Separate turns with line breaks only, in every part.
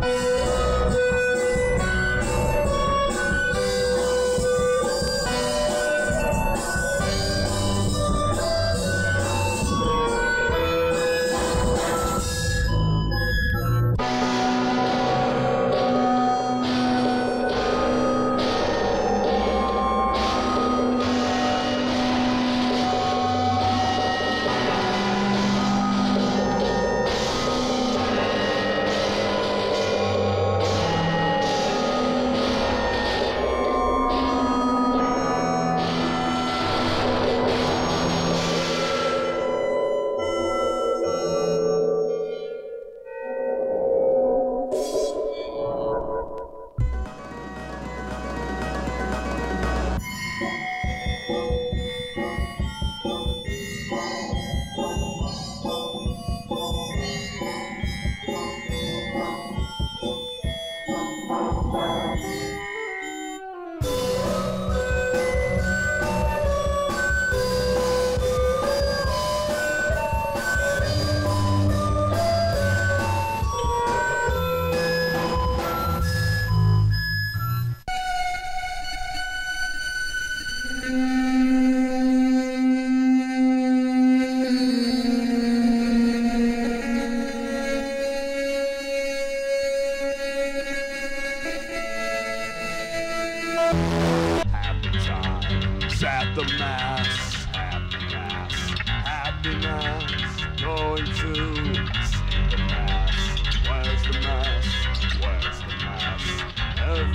Happy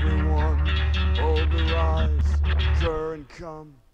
Everyone, their eyes. And come.